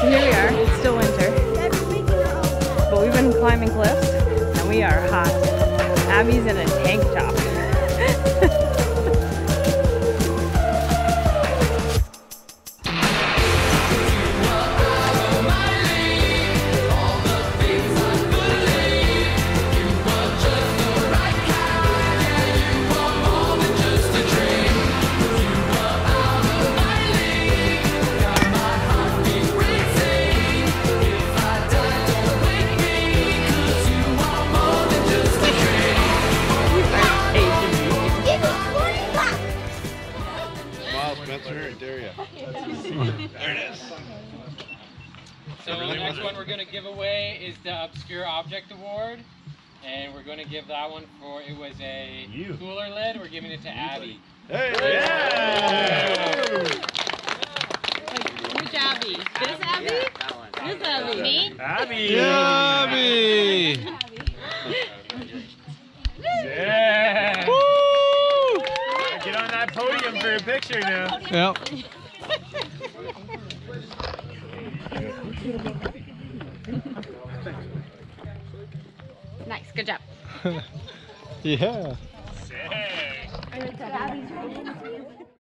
So here we are, it's still winter. But we've been climbing cliffs and we are hot. Abby's in a tank top. Miles Spencer and Daria. there it is. So the next one we're going to give away is the Obscure Object Award. And we're going to give that one for, it was a cooler lid. We're giving it to Abby. Hey! Yeah! Which Abby? This Abby? This Abby? Me? Abby! Abby! a picture now. Yep. nice, good job. yeah. Sick.